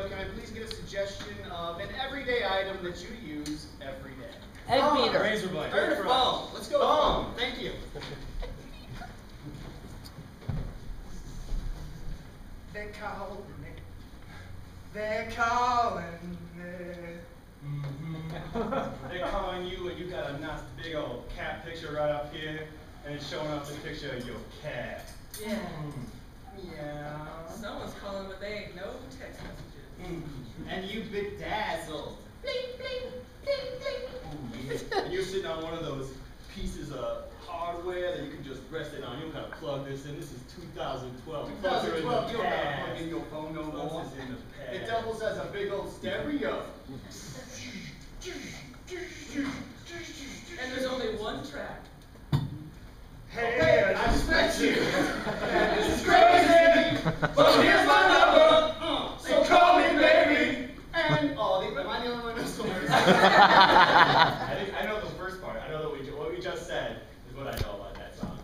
web, can I please get a suggestion of an everyday item that you use every day? Egg Phone. beater. Razor blade. Third phone. Let's go with phone. Thank you. They called me. They're calling me. Mm-hmm. They're calling you and you got a nice big old cat picture right up here, and it's showing up the picture of your cat. Yeah. Mm. Yeah. Someone's calling, but they ain't no text messages. Mm-hmm. And you bedazzled. Oh, and you're sitting on one of those pieces of hardware that you can just rest it on. You don't gotta plug this in. This is 2012. Plugs are in the 2012, you don't gotta plug in your phone no more. Plugs is in the past. It doubles as a big old stereo. And there's only one track. Hey, I respect you. this is crazy, but here's my number. Uh, so call me, baby. And oh, the, am I the only one who knows the words? I think I know the first part. I know that we what we just said is what I know about that song.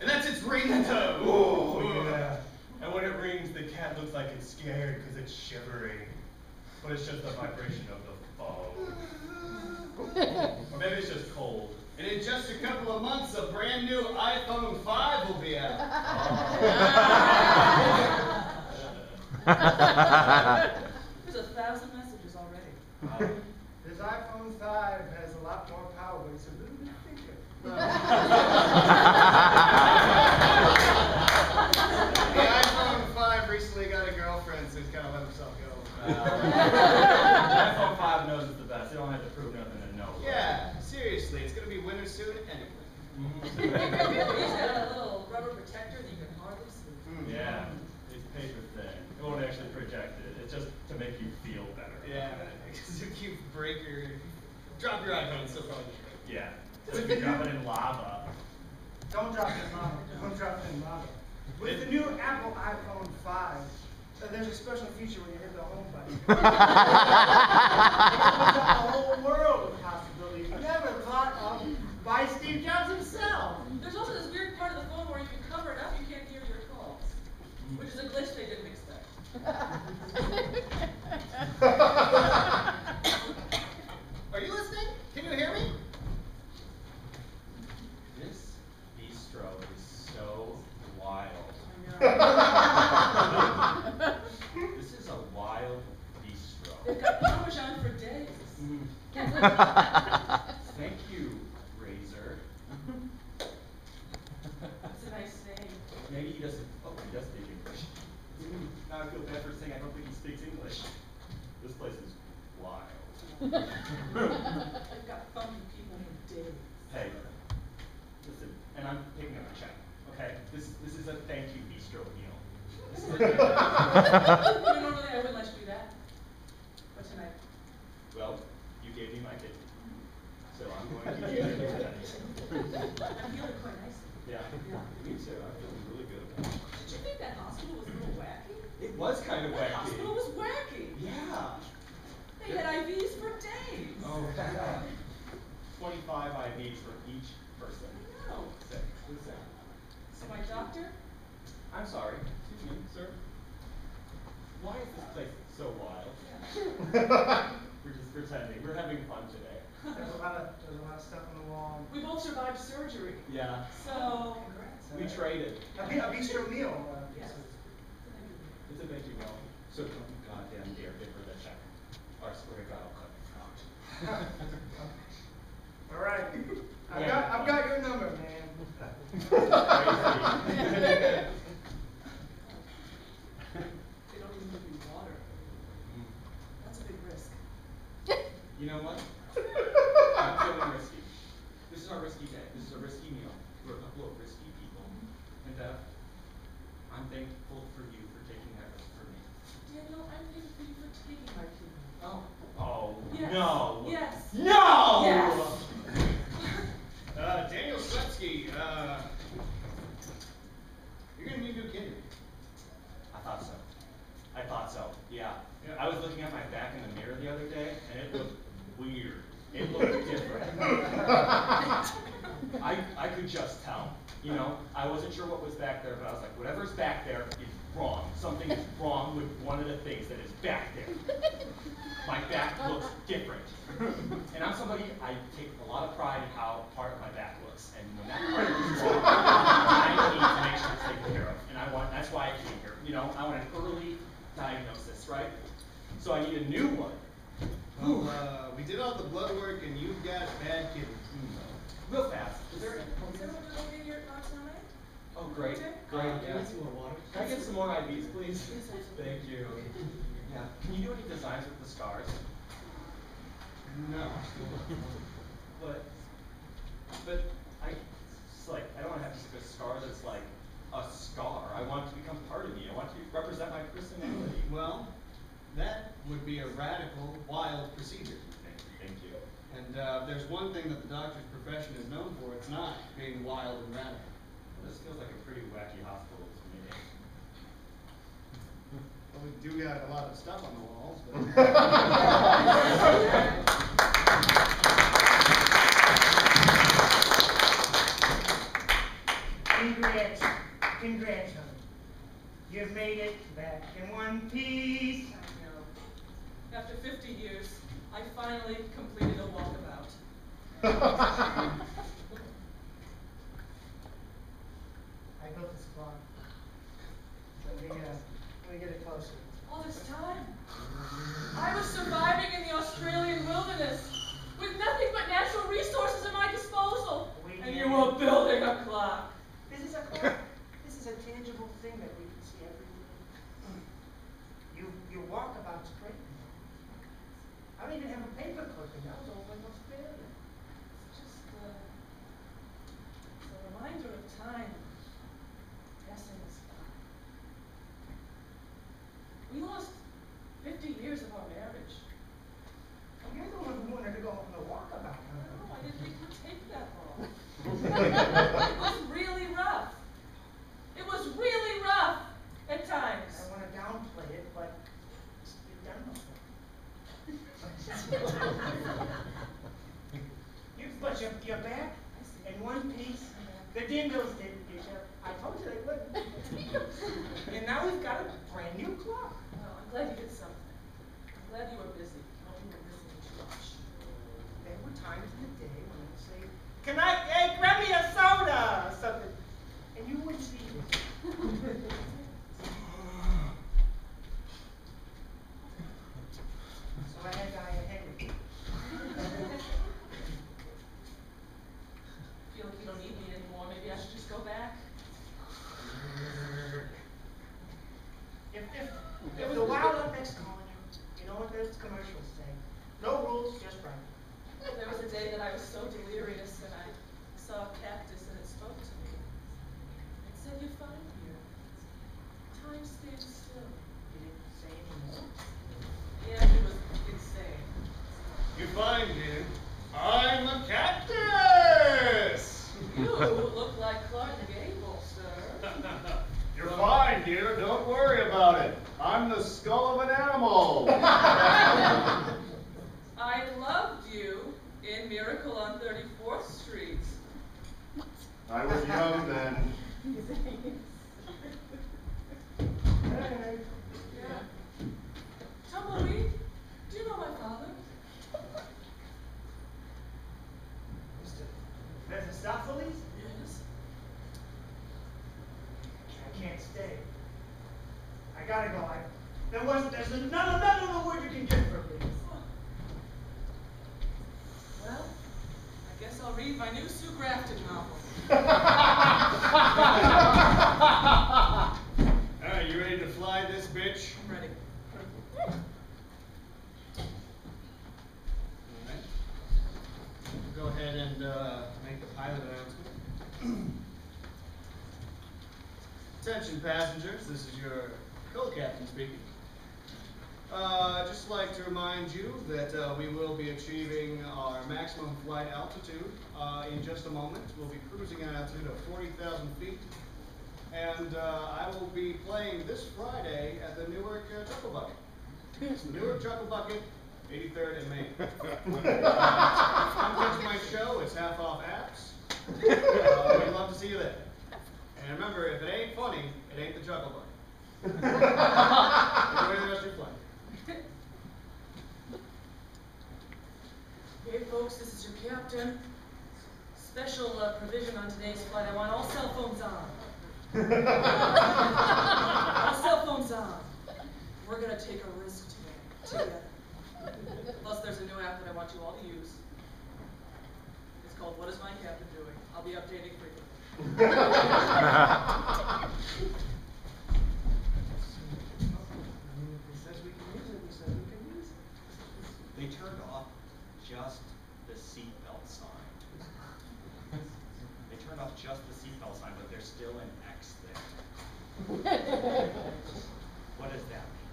And that's its ringtone. Oh yeah. And when it rings, the cat looks like it's scared because it's shivering, but it's just the vibration of the phone. or maybe it's just cold. And in just a couple of months, a brand new iPhone 5 will be out. There's a thousand messages already. This iPhone 5 has a lot more power, but it's a little bit thicker. The iPhone 5 recently got a girlfriend, so he's kind of let himself go. iPhone 5 knows it's the best. They don't have to prove nothing to know. Yeah, seriously, it's gonna be winter soon anyway. He's got a little rubber protector that you can hardly see. Hmm. Yeah, it's paper thin. It won't actually project it. It's just to make you feel better. Yeah, because if you break your, drop your iPhone, it's still probably gonna. Yeah. So if you drop it in lava. Don't drop it in lava. Don't drop it in lava. With the new Apple iPhone 5, uh, there's a special feature when you hit the home button. it opens up a whole world of possibilities never thought of by Steve Jobs himself. There's also this weird part of the phone where you can cover it up, you can't hear your calls. Which is a glitch they didn't expect. Are you listening? Can you hear me? This bistro is so wild. I know. This is a wild bistro. They've got Parmesan for days. Thank you, Razor. That's a nice name. Maybe he doesn't, oh, he does speak English. Now I feel bad for saying I don't think he speaks English. This place is wild. They've got funky people for days. Hey, listen, and I'm picking up a check, okay? This, this is a thank you bistro meal. This is a- You know, normally I wouldn't let you do that. But tonight. Well, you gave me my kidney, so I'm going to give you your kidney. I'm feeling quite nicely. Yeah, me too, I'm feeling really good about it. Did you think that hospital was a little wacky? It was kind of That hospital wacky. was wacky. Yeah. They had IVs for days. Oh, yeah. Twenty-five IVs for each person. I know. Sick, who's that? So my doctor, I'm sorry, excuse me, sir. Why is this place so wild? We're just pretending, we're having fun today. There's a lot of, there's a lot of stuff on the wall. we both survived surgery. Yeah, So. Congrats. we traded. A, bi- a bistro meal. uh, Yes. It's a thank you well. So don't goddamn dare give her the check. Or I swear to God, I'll cut your throat. All right. I've got, I've got your number, man. Crazy. They don't even give you water. That's a big risk. You know what? I'm feeling risky. This is our risky day. This is a risky meal. We're a couple of risky people. And uh, I'm thankful for you for taking that risk for me. Daniel, I'm thankful for you for taking my kidney. Oh. Oh, Yes. no. Yes. No! Yes. Uh, Daniel Slutsky, uh, you're gonna need a new kidney. I thought so. I thought so. Yeah. I was looking at my back in the mirror the other day, and it looked weird. It looked different. I I could just tell. You know, I wasn't sure what was back there, but I was like, whatever's back there is wrong. Something is wrong with one of the things that is back there. My back looks different. And I'm somebody, I take a lot of pride in how part of my back looks. And when that part looks wrong, I need to make sure it's taken care of. And I want, that's why I came here. You know, I want an early diagnosis, right? So I need a new one. Well, uh, we did all the blood work and you've got bad kidneys. Real fast. Is there, Is everyone okay here at Knox tonight? Oh, great, great, Uh, yeah. Can I get some more IVs, please? Thank you. Yeah, can you do any designs with the scars? No. But, but I, it's like, I don't wanna have just a scar that's like a scar. I want it to become part of me. I want it to represent my personality. Well, that would be a radical, wild procedure. Thank you, thank you. And uh, there's one thing that the doctor's profession is known for, it's not being wild and radical. This feels like a pretty wacky hospital to me. Well, we do got a lot of stuff on the walls, but. Congrats, congrats, honey. You've made it back in one piece. I know. After fifty years, I finally completed a walkabout. I built this clock. Let me, uh, let me get it closer. All this time, I was surviving in the Australian wilderness with nothing but natural resources at my disposal. We And get you it. were building a clock. This is a clock. This is a tangible thing that we can see every day. You, your walkabout's great. I don't even have a paper clipping. That was over in Australia. Alright, you ready to fly this bitch? I'm ready. Alright. Go ahead and, uh, make the pilot announcement. Attention passengers, this is your co-captain speaking. Uh, just like to remind you that, uh, we will be achieving our maximum flight altitude, uh, in just a moment. We'll be cruising at an altitude of forty thousand feet. And, uh, I will be playing this Friday at the Newark uh, Chuckle Bucket. It's the Newark Chuckle Bucket, eighty-third and Main. Come catch my show, it's half off apps. Uh, we'd love to see you there. And remember, if it ain't funny, it ain't the Chuckle Bucket. Enjoy the rest of your flight. Folks, this is your captain. Special uh, provision on today's flight, I want all cell phones on. All cell phones on. We're gonna take a risk today, together. Plus, there's a new app that I want you all to use. It's called What is My Captain Doing? I'll be updating frequently. It says we can use it, we said we can use it. They turned off just the seatbelt sign. They turned off just the seatbelt sign, but there's still an X there. What does that mean?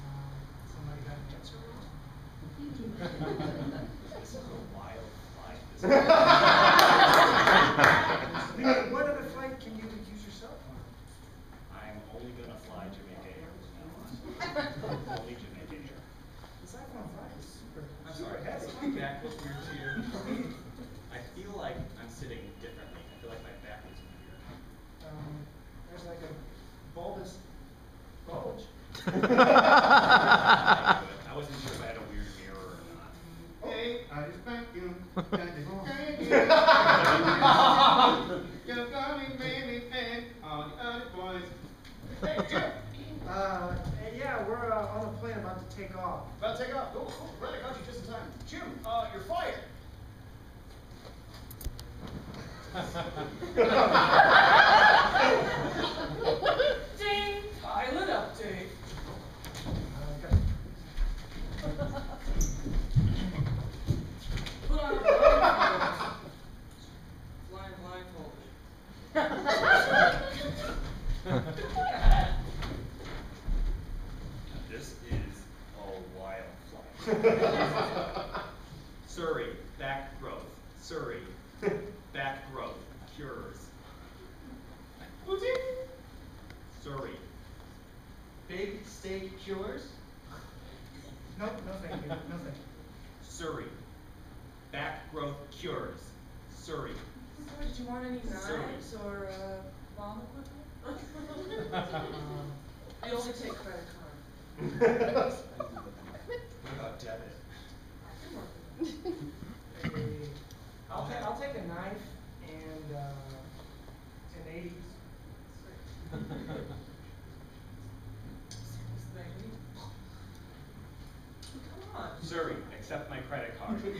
Um, Somebody got an answer. This is a wild flight. This is- What other flight can you use your cell phone? I'm only gonna fly Jamaica Air from now on. Only Jamaica Air. This iPhone five is super. I'm sorry, super has heavy. my back look weird to you? I feel like I'm sitting differently. I feel like my back is weird. Um, there's like a bulbous bulge. I wasn't sure if I had a weird mirror or not. Hey, I just thank you. Thank you. You're coming, baby, and all the other boys. Hey, Jim. Uh, yeah, we're, uh, on a plane about to take off. About to take off. Oh, oh, right, I got you just in time. Jim, uh, you're fired. Ding! Pilot update. Uh, got- Put on a blindfold. Flying blindfolded. This is a wild flight. Siri, back growth. Siri, back growth cures. Siri, big steak cures. Nope, no thank you, no thank you. Siri, back growth cures. Siri. So did you want any Sorry. knives or, uh, bomb equipment? Um, We only take credit card. What about debit? a- I'll ta- I'll take a knife and, uh, an eighties. Come on. Siri, accept my credit card.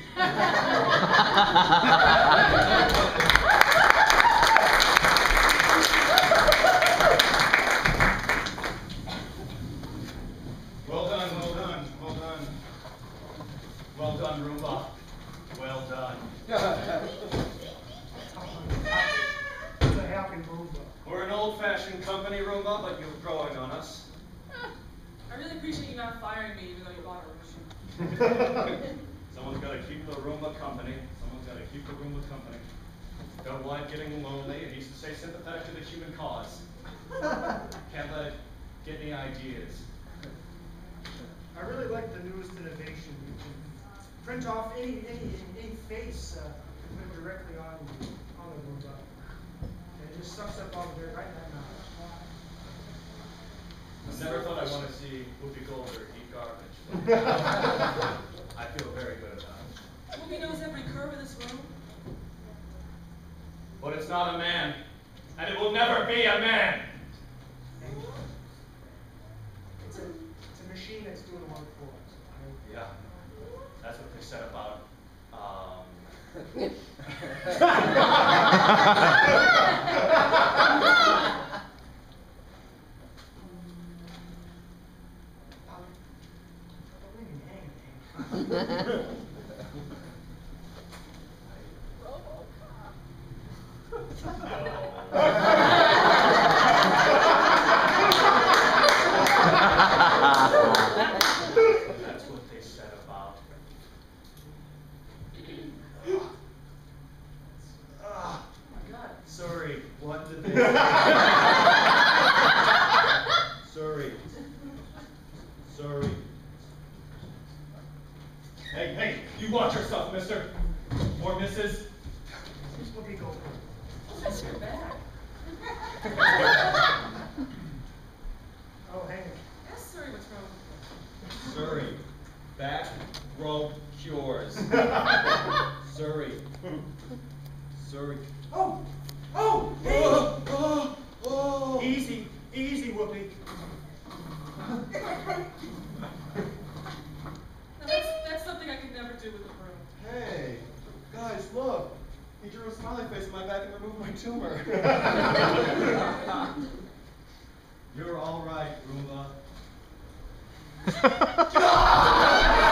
Well done, well done, well done. Well done, Roomba. Well done. It's a happy move, though. We're an old-fashioned company, Roomba, but you're growing on us. I really appreciate you not firing me even though you bought a machine. Someone's gotta keep the Roomba company. Someone's gotta keep the Roomba company. Don't like getting lonely. It needs to stay sympathetic to the human cause. Can't let it get any ideas. I really like the newest innovation. You can print off any, any, any face, uh, and put it directly on, on the robot. And it just sucks up all the dirt right in that mouth. I never thought I'd wanna see Whoopi Goldberg eat garbage. I feel very good about it. Whoopi knows every curve of this room. But it's not a man. And it will never be a man. It's a, it's a machine that's doing work for us. okay? Yeah. That's what they said about. Um, don't leave me He drew a smiley face on my back and removed my tumor. You're all right, Rula.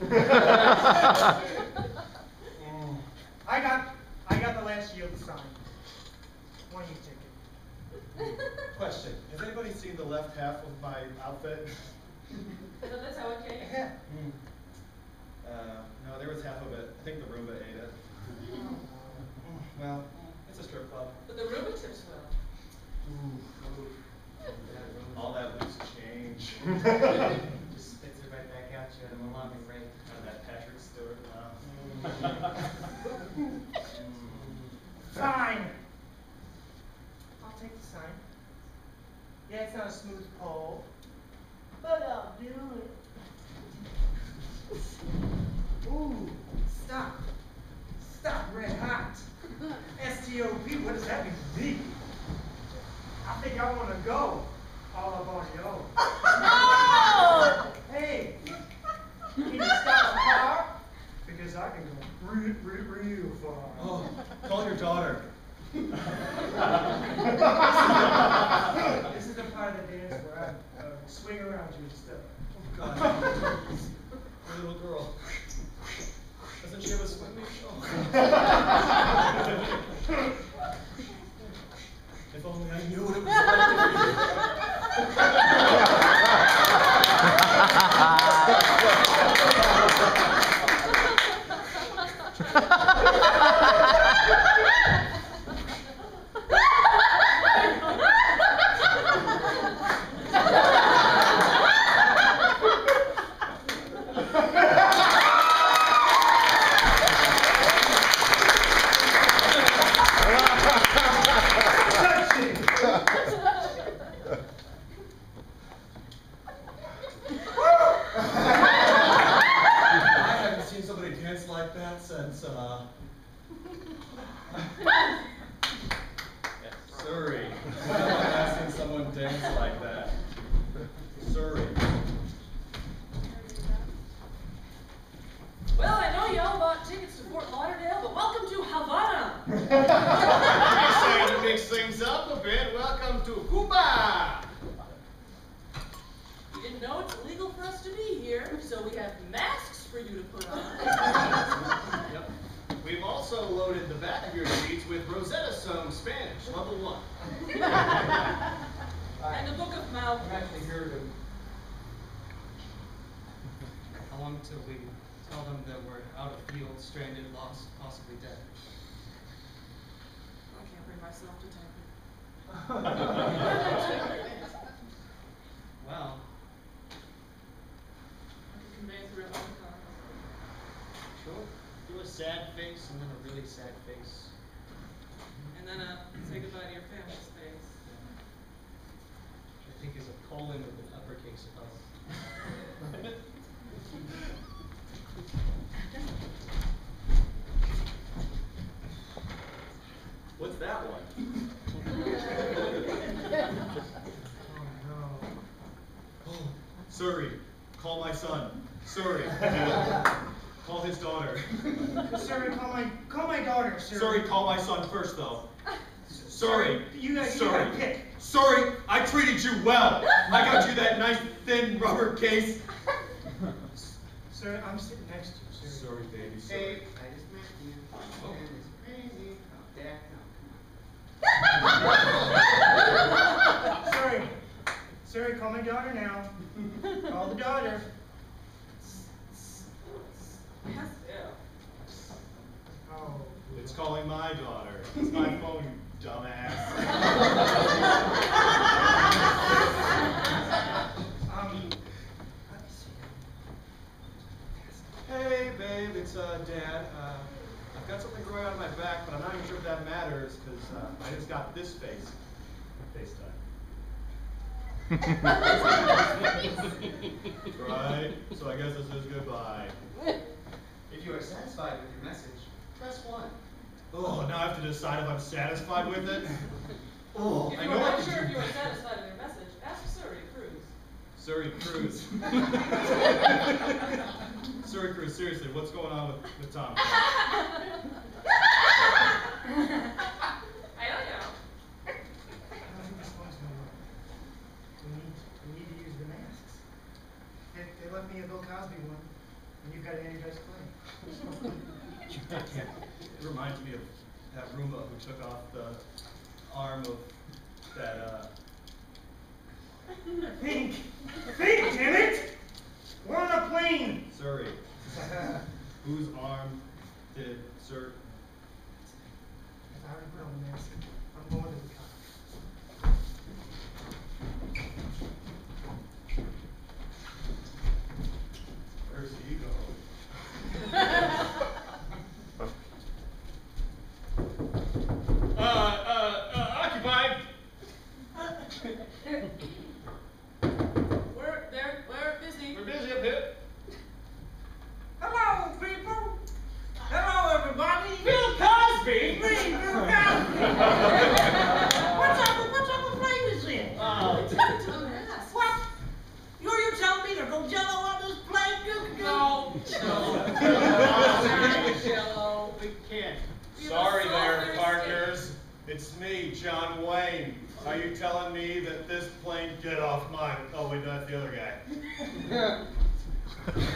Mm. I got I got the last yield sign. One you? Question: Has anybody seen the left half of my outfit? that's how it came. Yeah. Mm. Uh, no, there was half of it. I think the Roomba ate it. Oh. well, it's a strip club. But the Roomba tips well. Ooh. All that loose change. too far. Oh, call your daughter. this, is the, part of the dance where I uh, swing around you instead. oh god, a little girl. Doesn't she have a swing meet? Oh, if only I knew what it was like Level one. And the Book of Mouth. I'm actually here to, How long till we tell them that we're out of field, stranded, lost, possibly dead? I can't bring myself to type it. Well, I can convey through a sure. Do a sad face and then a really sad face. And then, uh, say goodbye to your family's face. I think is a colon with an uppercase above. What's that one? Oh, Siri, call my son. Siri, call his daughter. Sir, call my, call my daughter, sir. Siri, call my son first, though. Siri, You got, you Siri. got pick. Sorry, I treated you well. I got you that nice thin rubber case. Sir, I'm sitting next to you, sir. Sorry, baby, hey. I just met you, oh. and it's crazy. Oh, Dad, no, come on. Sorry. Sorry, call my daughter now. Call the daughter. Yes, yeah. Oh. It's calling my daughter. It's my phone, you dumbass. Um. Hey, babe, it's uh, Dad. Uh, I've got something growing out of my back, but I'm not even sure if that matters because uh, I just got this face. FaceTime. right? So I guess this is goodbye. If you are satisfied with your message, press one. Oh, now I have to decide if I'm satisfied with it. Oh, If I you know are not sure if you are satisfied with your message, ask Surrey Cruz. Surrey Cruz. Surrey Cruz, seriously, what's going on with, with Tom? I don't know. I don't think this one's gonna work. We need, to use the masks. They, they left me a Bill Cosby one, and you've got an Andy Dice Clay. It reminds me of that Roomba who took off the arm of that, uh, Think! Think, damn it! We're on a plane! Siri. Whose arm did Sir? If I already put on the mask, I'm going to the cops. Where's he go? Uh, uh, uh, occupied. We're, they're, we're busy. We're busy up here. Hello, people! Hello, everybody! Bill Cosby. Me, Bill Cosby! What's up, what's up with flavors in? Oh, It's time to unmask. What? You you telling me to go jello on this plane, Duke? No. Jello, we can't. We have a Sorry there, soft partners. It's me, John Wayne. Are you telling me that this plane get off mine? Oh wait, that's